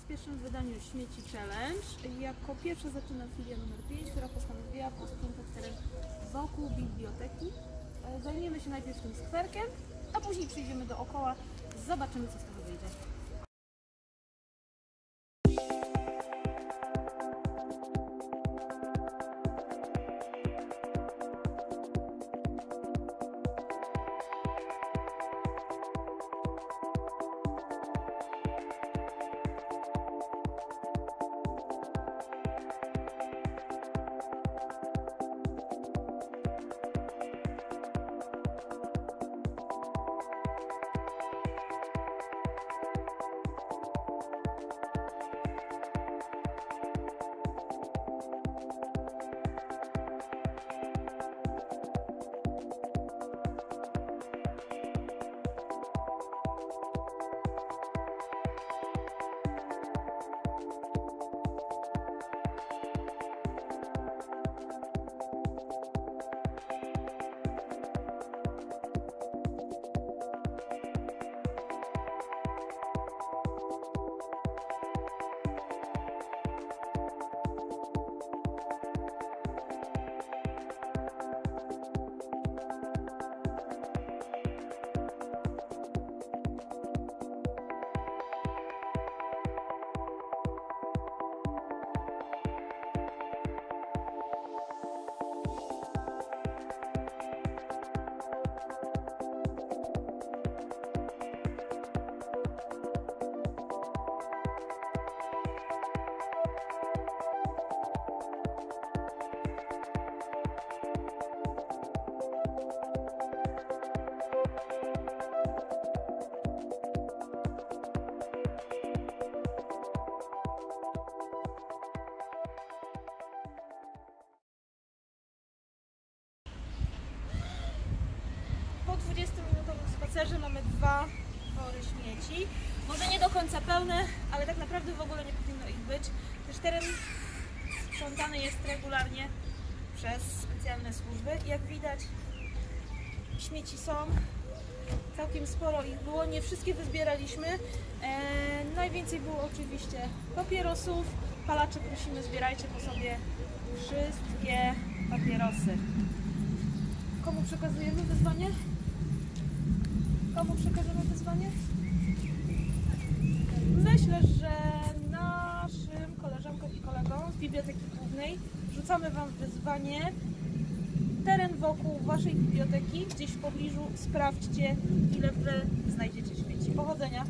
w pierwszym wydaniu Śmieci Challenge. Jako pierwsza zaczyna filia numer 5, która postanowiła posprzątać teren wokół biblioteki. E, Zajmiemy się najpierw tym skwerkiem, a później przyjdziemy dookoła, zobaczymy co z tego wyjdzie. 20-minutowym spacerze mamy dwa wory śmieci. Może nie do końca pełne, ale tak naprawdę w ogóle nie powinno ich być. Też teren sprzątany jest regularnie przez specjalne służby. Jak widać, śmieci są. Całkiem sporo ich było. Nie wszystkie wyzbieraliśmy. E, najwięcej było oczywiście papierosów. Palacze prosimy, zbierajcie po sobie wszystkie papierosy. Komu przekazujemy wyzwanie? Komu przekażemy wyzwanie? Myślę, że naszym koleżankom i kolegom z Biblioteki Głównej rzucamy Wam wyzwanie. Teren wokół Waszej biblioteki, gdzieś w pobliżu, sprawdźcie, ile Wy znajdziecie śmieci. Powodzenia!